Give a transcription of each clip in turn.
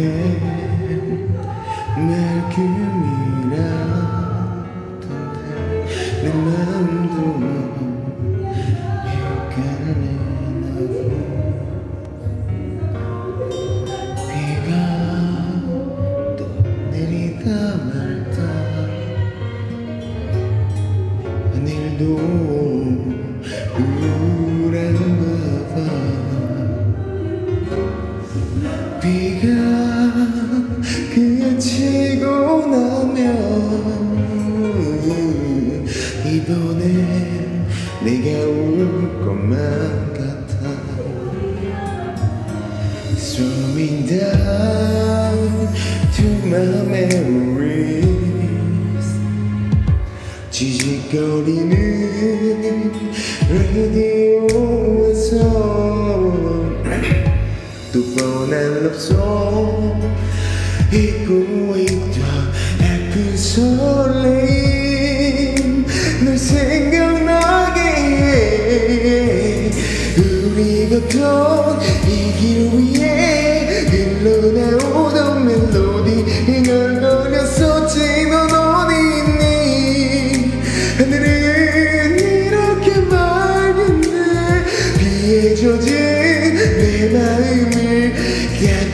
TV에 맑음이라던데 내 마음도 헷갈리나고 비가 또 내리다 말다 하늘도 우울한 내가 울 것만 같아. memories 지직거리는 라디오에서 또 뻔한 럽송 잊고 있던 설레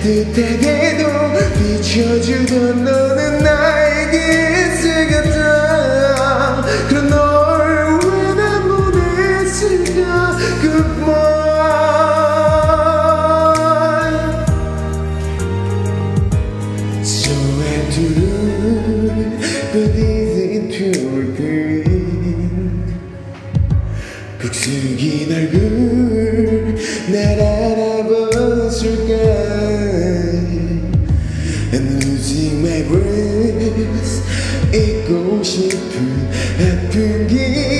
따뜻하게도 비춰주던 너는 나에게 새 같아 그런 널 왜 난 보냈을까? Goodbye So I do But is it pure green 북슬긴 얼굴 날 알아봤을까 And losing my breath 잊고 싶은 아픈 기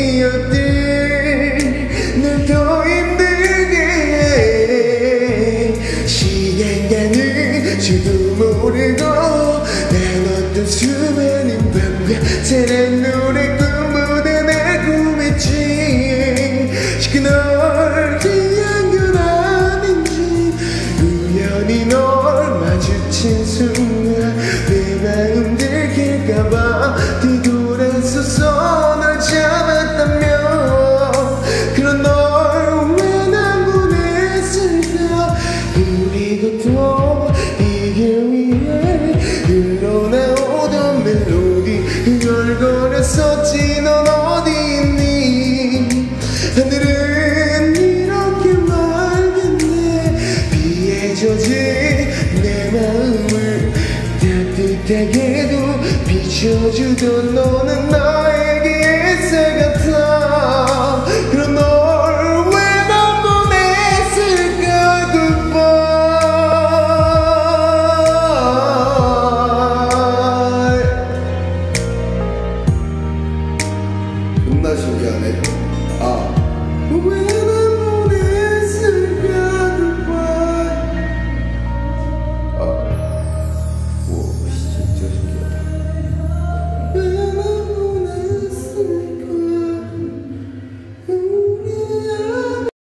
따뜻하게도 비